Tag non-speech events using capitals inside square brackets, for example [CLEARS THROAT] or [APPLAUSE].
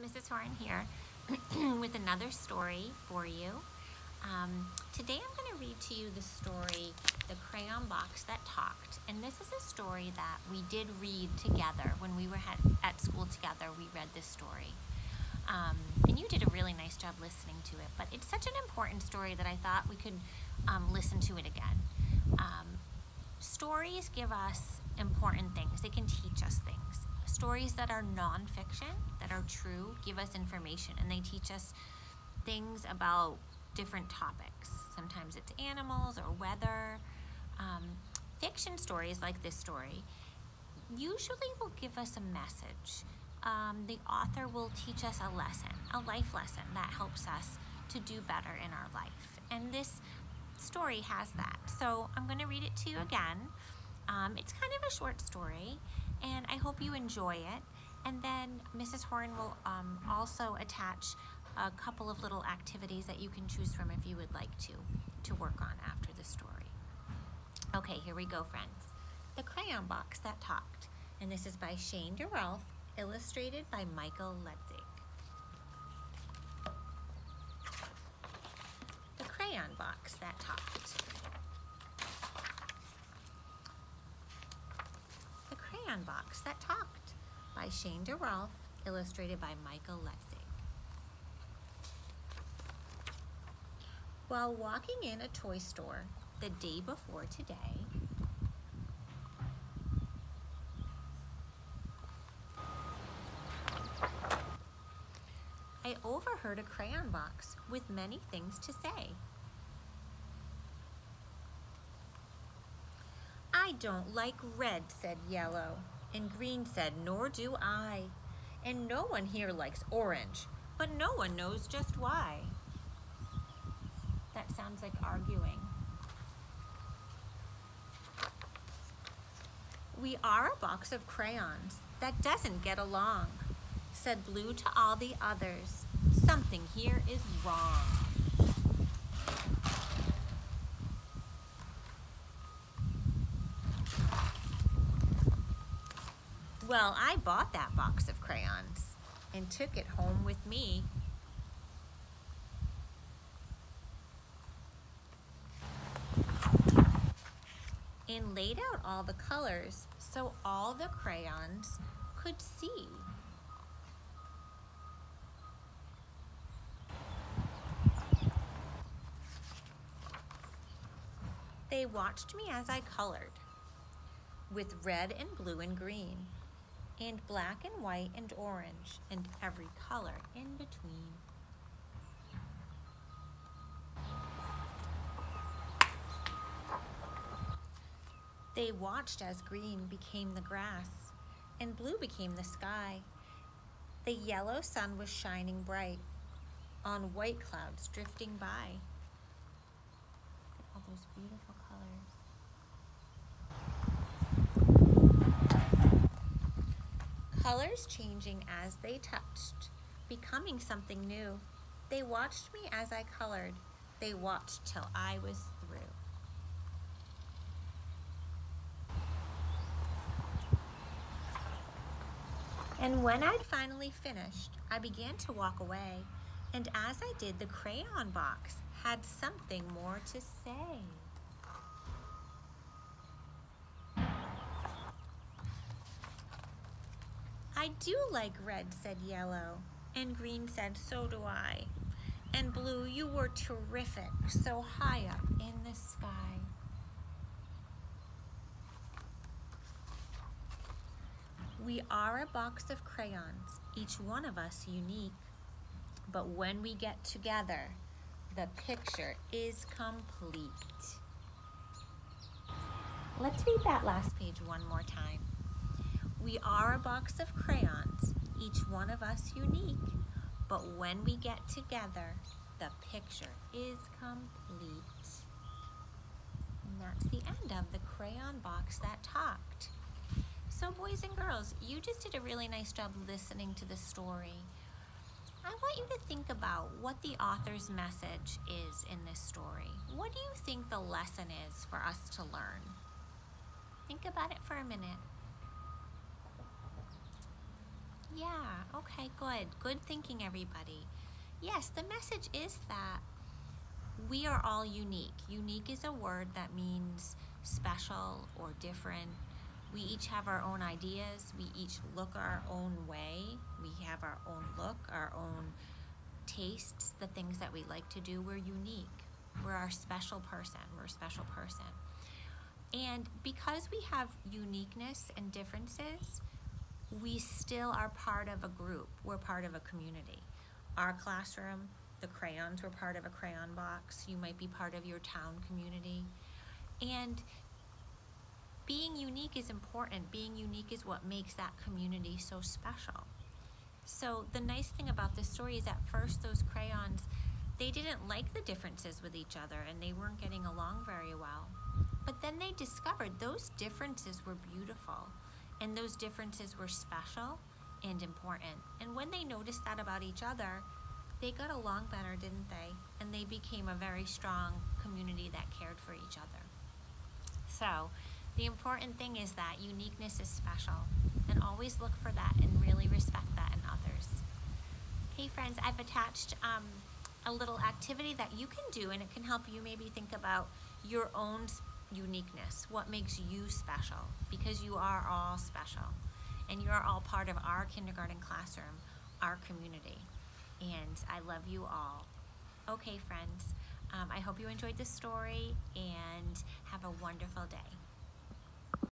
Mrs. Horan here [CLEARS THROAT] with another story for you. Um, today I'm going to read to you the story, The Crayon Box That Talked. And this is a story that we did read together when we were at school together. We read this story. Um, and you did a really nice job listening to it. But it's such an important story that I thought we could um, listen to it again. Um, stories give us important things, they can teach us things stories that are nonfiction, that are true, give us information, and they teach us things about different topics. Sometimes it's animals or weather. Um, fiction stories like this story usually will give us a message. Um, the author will teach us a lesson, a life lesson that helps us to do better in our life. And this story has that. So I'm going to read it to you again. Um, it's kind of a short story, and I hope you enjoy it. And then Mrs. Horan will um, also attach a couple of little activities that you can choose from if you would like to, to work on after the story. Okay, here we go, friends. The Crayon Box That Talked. And this is by Shane DeRolf, illustrated by Michael Letzig. The Crayon Box That Talked. Crayon Box That Talked by Shane DeRolf, illustrated by Michael Letzig. While walking in a toy store the day before today, I overheard a crayon box with many things to say. Don't like red, said Yellow. And Green said, nor do I. And no one here likes orange, but no one knows just why. That sounds like arguing. We are a box of crayons that doesn't get along, said Blue to all the others. Something here is wrong. Well, I bought that box of crayons and took it home with me. And laid out all the colors so all the crayons could see. They watched me as I colored with red and blue and green and black and white and orange and every color in between. They watched as green became the grass and blue became the sky. The yellow sun was shining bright on white clouds drifting by. All those beautiful colors. Colors changing as they touched, becoming something new. They watched me as I colored. They watched till I was through. And when I'd finally finished, I began to walk away. And as I did, the crayon box had something more to say. I do like red, said yellow. And green said, so do I. And blue, you were terrific, so high up in the sky. We are a box of crayons, each one of us unique. But when we get together, the picture is complete. Let's read that last page one more time. We are a box of crayons, each one of us unique, but when we get together, the picture is complete. And that's the end of the crayon box that talked. So boys and girls, you just did a really nice job listening to the story. I want you to think about what the author's message is in this story. What do you think the lesson is for us to learn? Think about it for a minute. Yeah, Okay, good. Good thinking, everybody. Yes, the message is that we are all unique. Unique is a word that means special or different. We each have our own ideas. We each look our own way. We have our own look, our own tastes, the things that we like to do. We're unique. We're our special person. We're a special person. And because we have uniqueness and differences, we still are part of a group. We're part of a community. Our classroom, the crayons were part of a crayon box. You might be part of your town community. And being unique is important. Being unique is what makes that community so special. So the nice thing about this story is at first those crayons, they didn't like the differences with each other and they weren't getting along very well. But then they discovered those differences were beautiful and those differences were special and important. And when they noticed that about each other, they got along better, didn't they? And they became a very strong community that cared for each other. So, the important thing is that uniqueness is special and always look for that and really respect that in others. Hey friends, I've attached um, a little activity that you can do and it can help you maybe think about your own uniqueness, what makes you special, because you are all special and you are all part of our kindergarten classroom, our community. And I love you all. Okay, friends, um, I hope you enjoyed this story and have a wonderful day.